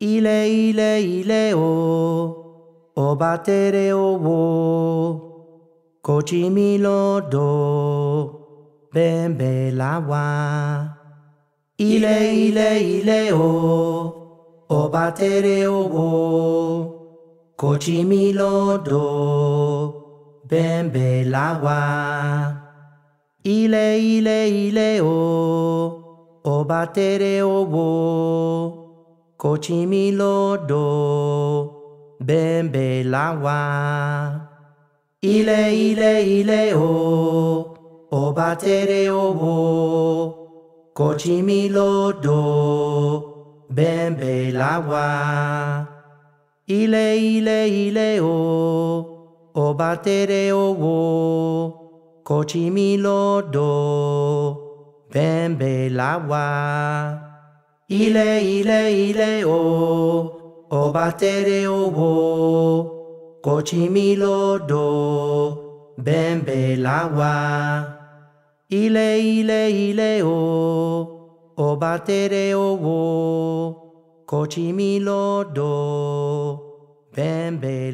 ile ile ile o o batere o wo kochimi lo do ile ile ile o o batere o wo kochimi lo do ile ile ile o o batere Cochimi lodo, bembe lawa. Ile ile ile o, o batere o wo. Cochimi lodo, bembe lawa. Ile ile ile o, o batere o wo. Cochimi lodo, bembe lawa ile ile ile o o batere o bo do bembe ile ile ile o o batere o bo do bembe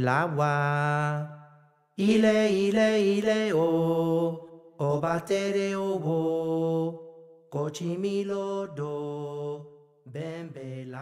ile ile ile o o batere o bo do Bembe el